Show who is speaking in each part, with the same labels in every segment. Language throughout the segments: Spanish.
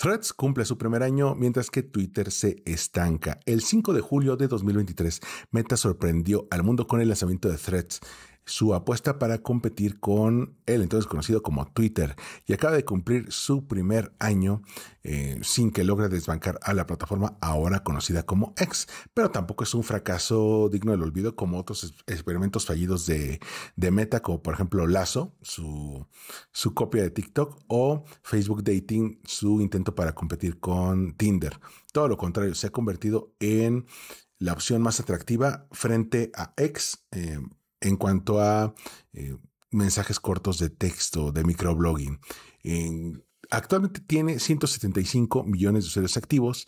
Speaker 1: Threads cumple su primer año mientras que Twitter se estanca. El 5 de julio de 2023, Meta sorprendió al mundo con el lanzamiento de Threads, su apuesta para competir con el entonces conocido como Twitter y acaba de cumplir su primer año eh, sin que logre desbancar a la plataforma ahora conocida como X, pero tampoco es un fracaso digno del olvido como otros experimentos fallidos de, Meta, como por ejemplo Lazo, su, copia de TikTok, o Facebook Dating, su intento para competir con Tinder. Todo lo contrario, se ha convertido en la opción más atractiva frente a X. Eh, en cuanto a eh, mensajes cortos de texto, de microblogging. actualmente tiene 175 millones de usuarios activos,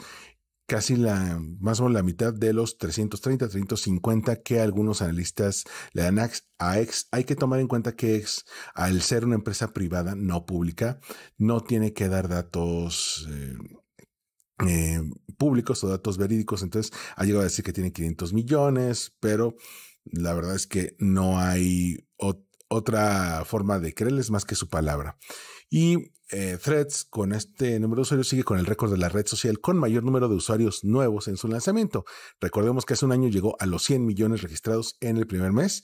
Speaker 1: casi la, más o menos la mitad de los 330, 350 que algunos analistas le dan a X. Hay que tomar en cuenta que X, al ser una empresa privada, no pública, no tiene que dar datos eh, eh, públicos o datos verídicos. Entonces, ha llegado a decir que tiene 500 millones, pero la verdad es que no hay otra forma de creerles más que su palabra. Y eh, Threads, con este número de usuarios, sigue con el récord de la red social con mayor número de usuarios nuevos en su lanzamiento. Recordemos que hace un año llegó a los 100 millones registrados en el primer mes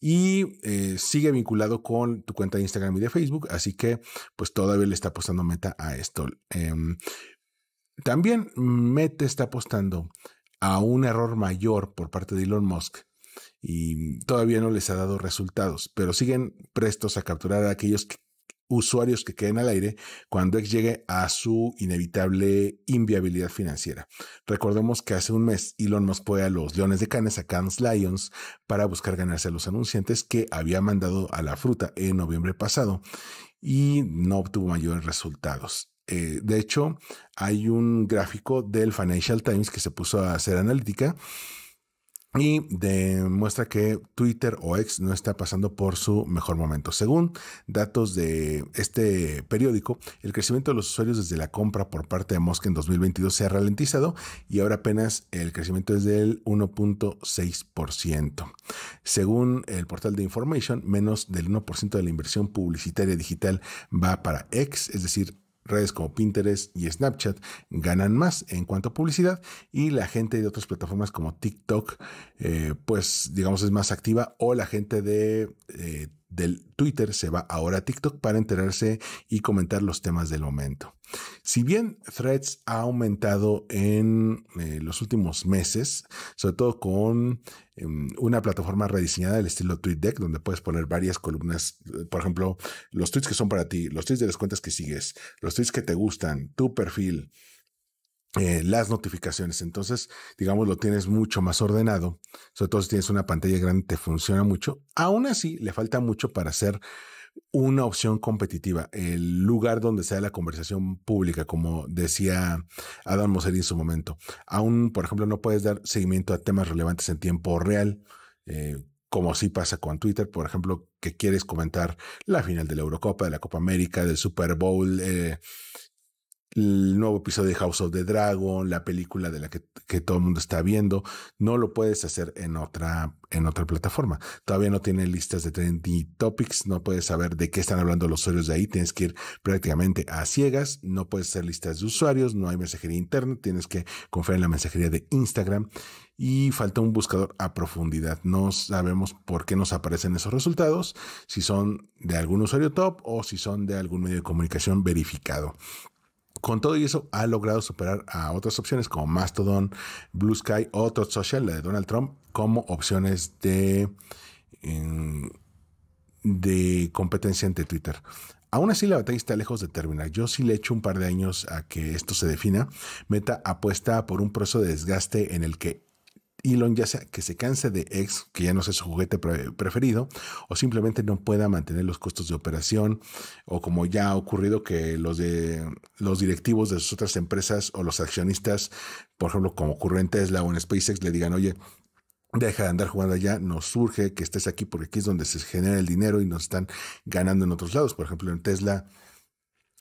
Speaker 1: y eh, sigue vinculado con tu cuenta de Instagram y de Facebook, así que pues todavía le está apostando Meta a esto. Em, también Meta está apostando a un error mayor por parte de Elon Musk y todavía no les ha dado resultados, pero siguen prestos a capturar a aquellos usuarios que queden al aire cuando X llegue a su inevitable inviabilidad financiera. Recordemos que hace un mes Elon Musk fue a los Leones de Canes, a Cannes Lions, para buscar ganarse a los anunciantes que había mandado a la fruta en noviembre pasado y no obtuvo mayores resultados. Eh, de hecho, hay un gráfico del Financial Times que se puso a hacer analítica y demuestra que Twitter o X no está pasando por su mejor momento. Según datos de este periódico, el crecimiento de los usuarios desde la compra por parte de Musk en 2022 se ha ralentizado y ahora apenas el crecimiento es del 1.6%. Según el portal de Information, menos del 1% de la inversión publicitaria digital va para X, es decir, redes como Pinterest y Snapchat ganan más en cuanto a publicidad y la gente de otras plataformas como TikTok, eh, pues digamos es más activa o la gente de eh, del Twitter se va ahora a TikTok para enterarse y comentar los temas del momento. Si bien Threads ha aumentado en eh, los últimos meses, sobre todo con em, una plataforma rediseñada del estilo TweetDeck, donde puedes poner varias columnas, eh, por ejemplo, los tweets que son para ti, los tweets de las cuentas que sigues, los tweets que te gustan, tu perfil, eh, las notificaciones. Entonces, digamos, lo tienes mucho más ordenado. Sobre todo si tienes una pantalla grande, te funciona mucho. Aún así, le falta mucho para ser una opción competitiva, el lugar donde sea la conversación pública, como decía Adam Mosseri en su momento. Aún, por ejemplo, no puedes dar seguimiento a temas relevantes en tiempo real. Eh, como sí pasa con Twitter, por ejemplo, que quieres comentar la final de la Eurocopa, de la Copa América, del Super Bowl, eh, el nuevo episodio de House of the Dragon, la película de la que, todo el mundo está viendo, no lo puedes hacer en otra, en otra plataforma. Todavía no tiene listas de trendy topics, no puedes saber de qué están hablando los usuarios de ahí, tienes que ir prácticamente a ciegas, no puedes hacer listas de usuarios, no hay mensajería interna, tienes que confiar en la mensajería de Instagram y falta un buscador a profundidad. No sabemos por qué nos aparecen esos resultados, si son de algún usuario top o si son de algún medio de comunicación verificado. Con todo y eso, ha logrado superar a otras opciones como Mastodon, Blue Sky o Social, la de Donald Trump, como opciones de, de competencia entre Twitter. Aún así, la batalla está lejos de terminar. Yo sí le echo un par de años a que esto se defina. Meta apuesta por un proceso de desgaste en el que Elon ya sea que se canse de X, que ya no es su juguete preferido, o simplemente no pueda mantener los costos de operación, o como ya ha ocurrido que los de los directivos de sus otras empresas o los accionistas, por ejemplo, como ocurrió en Tesla o en SpaceX, le digan, oye, deja de andar jugando allá, nos surge que estés aquí porque aquí es donde se genera el dinero y nos están ganando en otros lados. Por ejemplo, en Tesla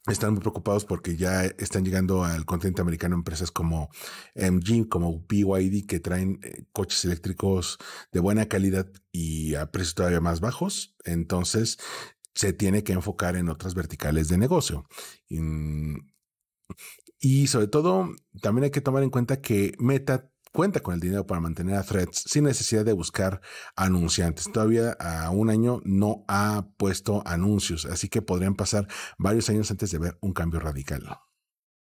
Speaker 1: están muy preocupados porque ya están llegando al continente americano empresas como MG, como BYD, que traen eh, coches eléctricos de buena calidad y a precios todavía más bajos. Entonces, se tiene que enfocar en otras verticales de negocio. Y sobre todo, también hay que tomar en cuenta que Meta cuenta con el dinero para mantener a Threads sin necesidad de buscar anunciantes. Todavía a un año no ha puesto anuncios, así que podrían pasar varios años antes de ver un cambio radical.